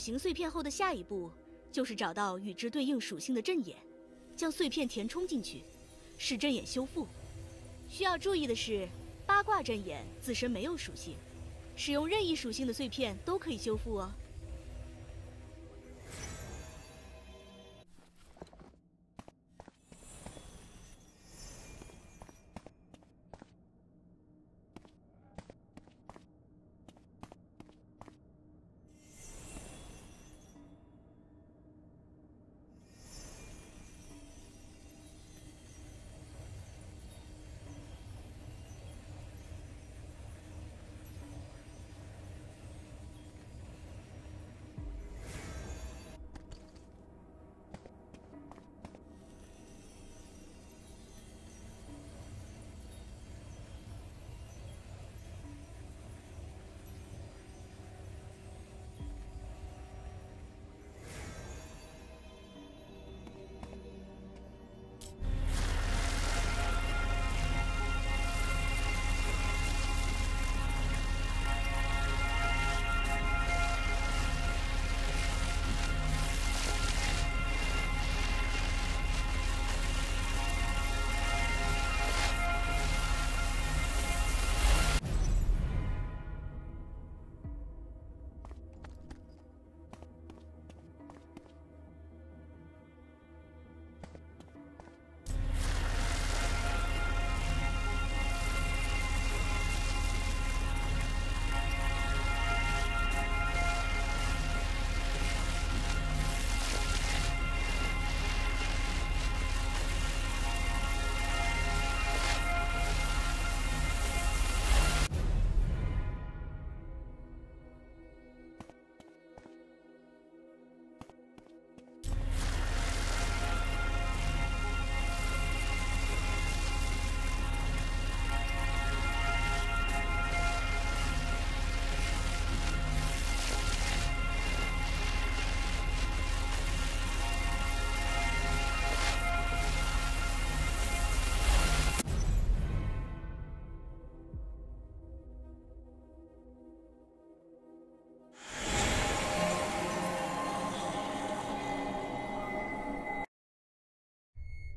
形碎片后的下一步，就是找到与之对应属性的阵眼，将碎片填充进去，使阵眼修复。需要注意的是，八卦阵眼自身没有属性，使用任意属性的碎片都可以修复哦。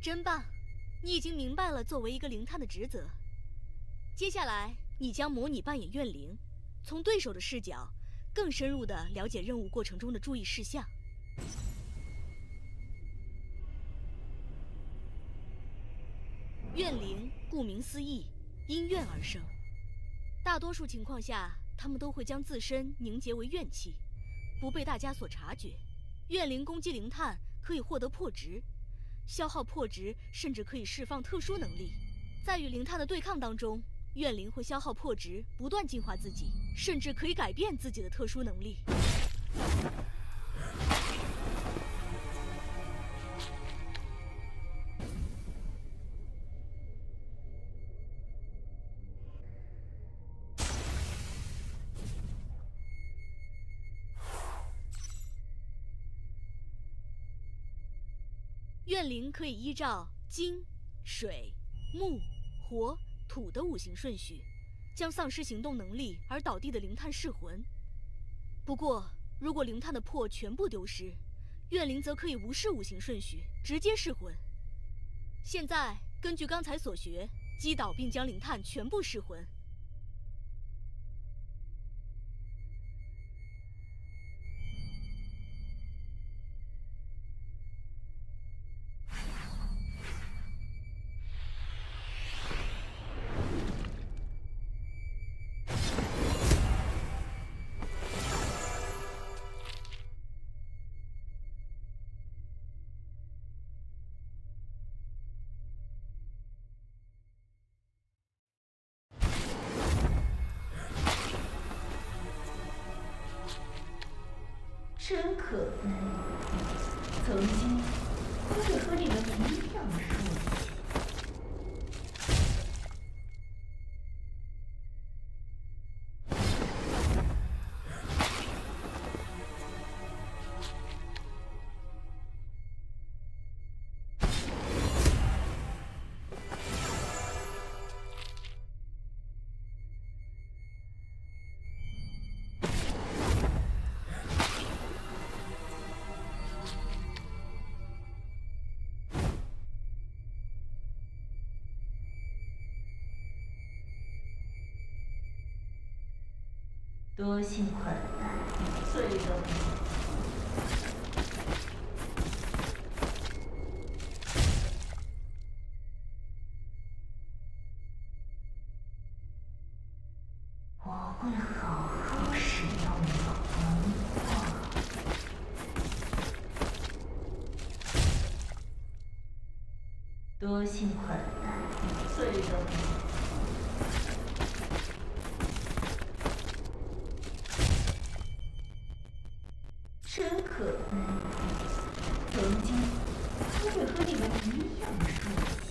真棒，你已经明白了作为一个灵探的职责。接下来，你将模拟扮演怨灵，从对手的视角，更深入的了解任务过程中的注意事项。怨灵顾名思义，因怨而生。大多数情况下，他们都会将自身凝结为怨气，不被大家所察觉。怨灵攻击灵探，可以获得破值。消耗破值，甚至可以释放特殊能力。在与灵探的对抗当中，怨灵会消耗破值，不断进化自己，甚至可以改变自己的特殊能力。怨灵可以依照金、水、木、火、土的五行顺序，将丧失行动能力而倒地的灵探噬魂。不过，如果灵探的魄全部丢失，怨灵则可以无视五行顺序，直接噬魂。现在，根据刚才所学，击倒并将灵探全部噬魂。曾经我也和你们一样弱。多幸款待，罪得我会好好使用你。多幸款待，罪得真可悲，曾经他会和你们一样的。